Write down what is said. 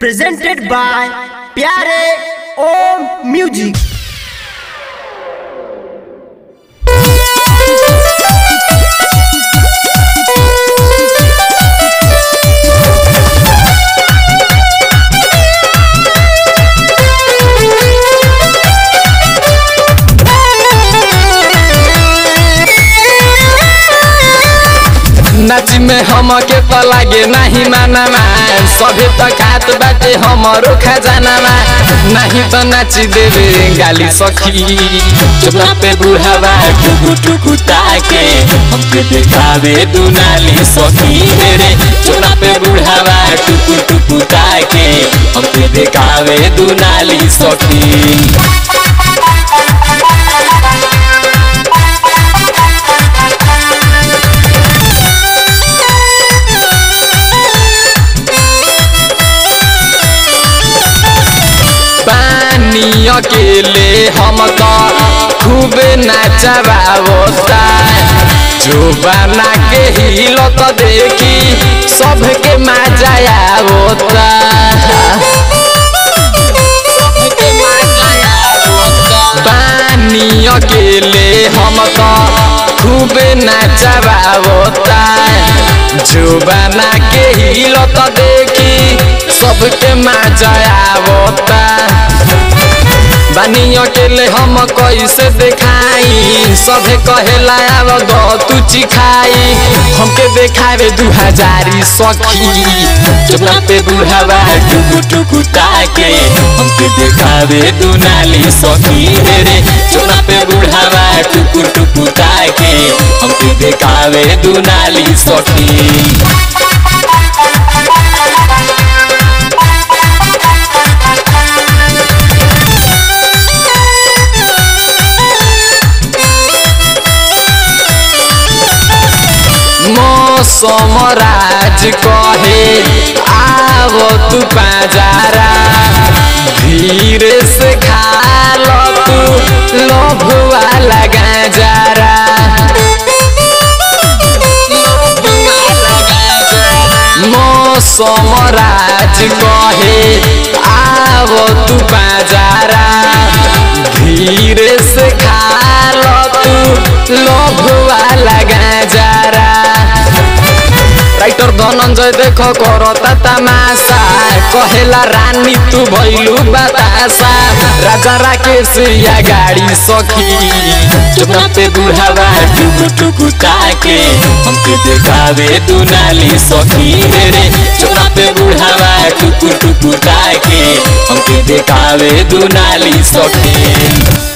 presented by Pyare Om Music. नाची में हम के तो लागे नहीं मानामा सभे तो खात बाटे, हमरो खजानामा नहीं तो नाची देवे गाली सखी। चुपना पे बुढ़ावा टुकु टुकु ताके हमके देखावे दुनाली सखी मेरे। चुपना पे बुढ़ावा टुकु टुकु ताके हमके देखावे दुनाली सखी। अकेले हम तो खूबे नाचबावता जो बना के हिलत देखी, सबके मज़ा आवता पानी अकेले हम तो खूबे नाचबावता जो बना के हिलत देखी, सबके मज़ा आवता बानी अकेले हम कैसे देखाई? सभे कहेला आव तू चिखाई। हमके देखावे दू हजारी सखी। चुपना पे बुढ़ावा टुकु टुकु ताके। हमके देखावे दू नाली सखी रे चुपना पे बुढ़ावा टुकु टुकु ताके। हमके देखावे दू नाली सखी। मौसम राज कहे आव तू पाजारा धीरे से खा लो तू लोभ वाला गाजारा मौसम राज कहे आव तू पाजारा धीरे से खा लो तू लोभ धनंजय देख तमाशा कहेला, रानी तू भैलू बतासा। राजा राकेश या गाड़ी सखी। चुपना बुढ़ावा तू नाली सखी रे चुपना बुढ़ावा टुकु टुकु ताके। हमके देखावे तू नाली सखी।